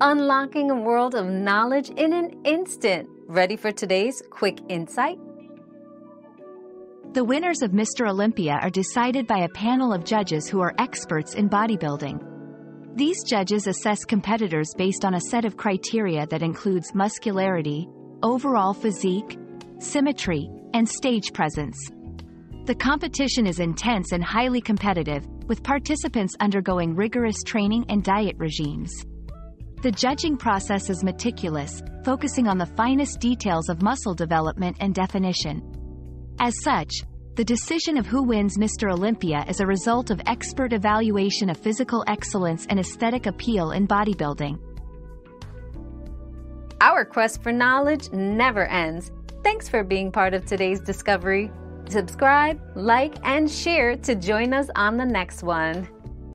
unlocking a world of knowledge in an instant. Ready for today's quick insight? The winners of Mr. Olympia are decided by a panel of judges who are experts in bodybuilding. These judges assess competitors based on a set of criteria that includes muscularity, overall physique, symmetry, and stage presence. The competition is intense and highly competitive, with participants undergoing rigorous training and diet regimes. The judging process is meticulous, focusing on the finest details of muscle development and definition. As such, the decision of who wins Mr. Olympia is a result of expert evaluation of physical excellence and aesthetic appeal in bodybuilding. Our quest for knowledge never ends. Thanks for being part of today's discovery. Subscribe, like, and share to join us on the next one.